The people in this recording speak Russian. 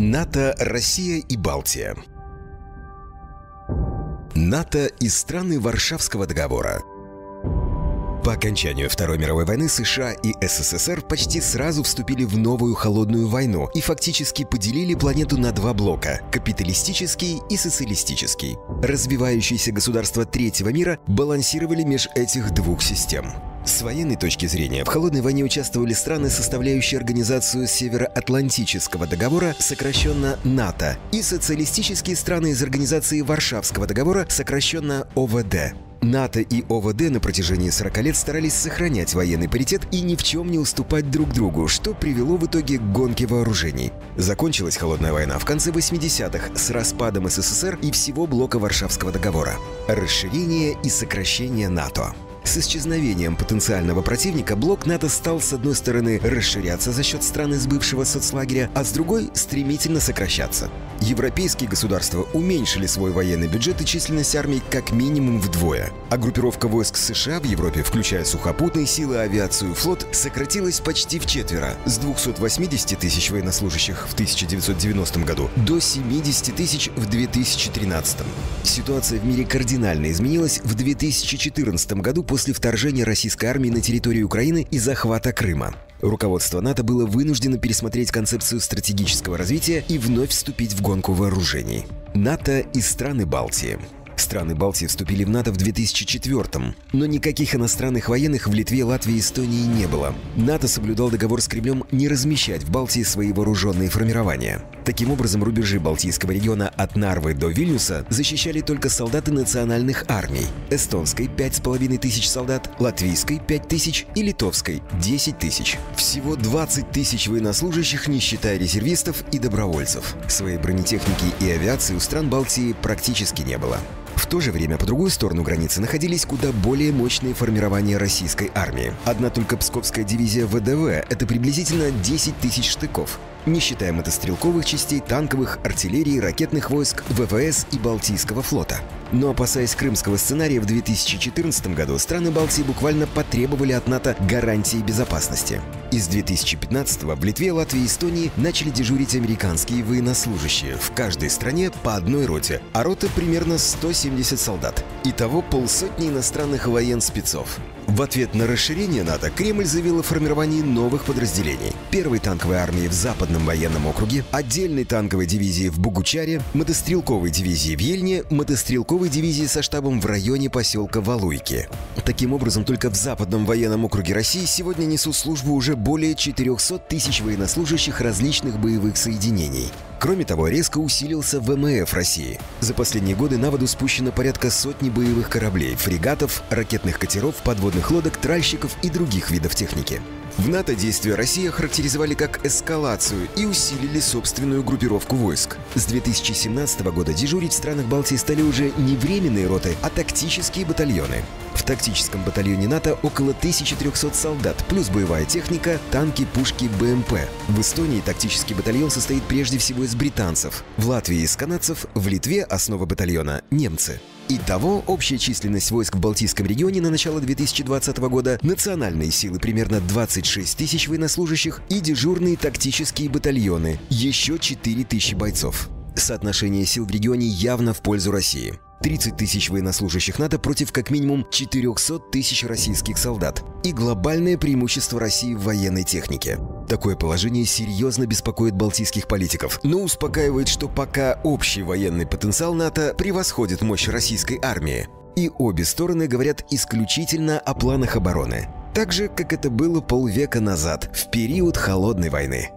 НАТО, Россия и Балтия. НАТО и страны Варшавского договора. По окончанию Второй мировой войны США и СССР почти сразу вступили в новую холодную войну и фактически поделили планету на два блока – капиталистический и социалистический. Развивающиеся государства третьего мира балансировали меж этих двух систем. С военной точки зрения, в холодной войне участвовали страны, составляющие организацию Североатлантического договора, сокращенно НАТО, и социалистические страны из организации Варшавского договора, сокращенно ОВД. НАТО и ОВД на протяжении 40 лет старались сохранять военный паритет и ни в чем не уступать друг другу, что привело в итоге к гонке вооружений. Закончилась холодная война в конце 80-х с распадом СССР и всего блока Варшавского договора. Расширение и сокращение НАТО. С исчезновением потенциального противника блок НАТО стал, с одной стороны, расширяться за счет стран из бывшего соцлагеря, а с другой – стремительно сокращаться. Европейские государства уменьшили свой военный бюджет и численность армий как минимум вдвое, а группировка войск США в Европе, включая сухопутные силы, авиацию и флот, сократилась почти в четверо – с 280 тысяч военнослужащих в 1990 году до 70 тысяч в 2013. Ситуация в мире кардинально изменилась в 2014 году после вторжения российской армии на территорию Украины и захвата Крыма. Руководство НАТО было вынуждено пересмотреть концепцию стратегического развития и вновь вступить в гонку вооружений. НАТО и страны Балтии. Страны Балтии вступили в НАТО в 2004 но никаких иностранных военных в Литве, Латвии и Эстонии не было. НАТО соблюдал договор с Кремлем не размещать в Балтии свои вооруженные формирования. Таким образом, рубежи Балтийского региона от Нарвы до Вильнюса защищали только солдаты национальных армий. Эстонской – 5,5 тысяч солдат, латвийской – 5 тысяч и литовской – 10 тысяч. Всего 20 тысяч военнослужащих, не считая резервистов и добровольцев. Своей бронетехники и авиации у стран Балтии практически не было. В то же время по другую сторону границы находились куда более мощные формирования российской армии. Одна только Псковская дивизия ВДВ – это приблизительно 10 тысяч штыков не считая мотострелковых частей, танковых, артиллерии, ракетных войск, ВВС и Балтийского флота. Но опасаясь крымского сценария, в 2014 году страны Балтии буквально потребовали от НАТО гарантии безопасности. Из 2015 в Литве, Латвии и Эстонии начали дежурить американские военнослужащие. В каждой стране по одной роте, а рота примерно 170 солдат. Итого полсотни иностранных военспецов. В ответ на расширение НАТО Кремль заявил о формировании новых подразделений. Первой танковой армии в Западном военном округе, отдельной танковой дивизии в Бугучаре, мотострелковой дивизии в Ельне, мотострелковой дивизии со штабом в районе поселка Валуйки. Таким образом, только в Западном военном округе России сегодня несут службу уже более 400 тысяч военнослужащих различных боевых соединений. Кроме того, резко усилился ВМФ России. За последние годы на воду спущено порядка сотни боевых кораблей, фрегатов, ракетных катеров, подводных лодок, тральщиков и других видов техники. В НАТО действия России охарактеризовали как эскалацию и усилили собственную группировку войск. С 2017 года дежурить в странах Балтии стали уже не временные роты, а тактические батальоны. В тактическом батальоне НАТО около 1300 солдат, плюс боевая техника, танки, пушки, БМП. В Эстонии тактический батальон состоит прежде всего из британцев, в Латвии из канадцев, в Литве основа батальона – немцы. Итого, общая численность войск в Балтийском регионе на начало 2020 года, национальные силы примерно 26 тысяч военнослужащих и дежурные тактические батальоны, еще 4 тысячи бойцов. Соотношение сил в регионе явно в пользу России. 30 тысяч военнослужащих НАТО против как минимум 400 тысяч российских солдат и глобальное преимущество России в военной технике. Такое положение серьезно беспокоит балтийских политиков, но успокаивает, что пока общий военный потенциал НАТО превосходит мощь российской армии, и обе стороны говорят исключительно о планах обороны, так же, как это было полвека назад, в период Холодной войны.